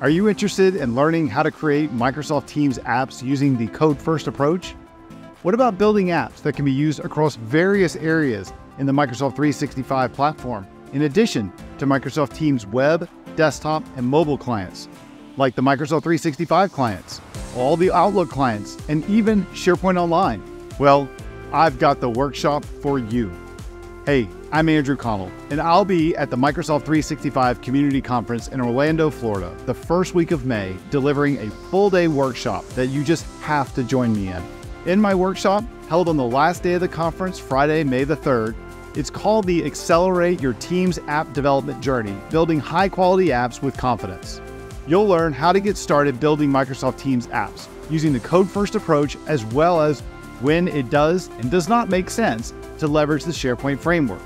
Are you interested in learning how to create Microsoft Teams apps using the code first approach? What about building apps that can be used across various areas in the Microsoft 365 platform, in addition to Microsoft Teams web, desktop, and mobile clients, like the Microsoft 365 clients, all the Outlook clients, and even SharePoint Online? Well, I've got the workshop for you. Hey, I'm Andrew Connell, and I'll be at the Microsoft 365 Community Conference in Orlando, Florida, the first week of May, delivering a full day workshop that you just have to join me in. In my workshop, held on the last day of the conference, Friday, May the 3rd, it's called the Accelerate Your Team's App Development Journey Building High Quality Apps with Confidence. You'll learn how to get started building Microsoft Teams apps using the code first approach, as well as when it does and does not make sense to leverage the SharePoint framework.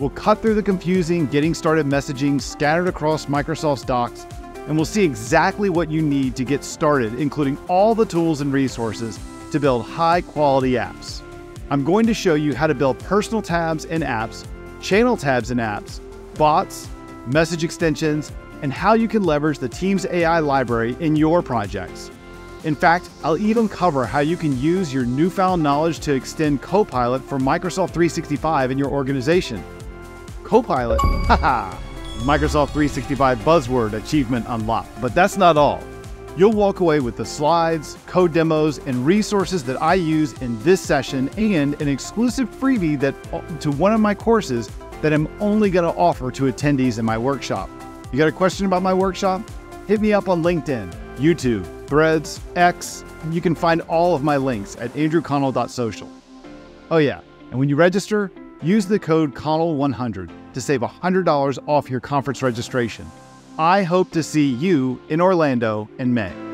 We'll cut through the confusing getting started messaging scattered across Microsoft's docs, and we'll see exactly what you need to get started, including all the tools and resources to build high quality apps. I'm going to show you how to build personal tabs and apps, channel tabs and apps, bots, message extensions, and how you can leverage the Teams AI library in your projects. In fact, I'll even cover how you can use your newfound knowledge to extend Copilot for Microsoft 365 in your organization. Copilot, haha, Microsoft 365 buzzword achievement unlocked. But that's not all. You'll walk away with the slides, code demos, and resources that I use in this session and an exclusive freebie that to one of my courses that I'm only going to offer to attendees in my workshop. You got a question about my workshop? Hit me up on LinkedIn, YouTube, Threads, X, you can find all of my links at andrewconnell.social. Oh yeah, and when you register, use the code Connell100 to save $100 off your conference registration. I hope to see you in Orlando in May.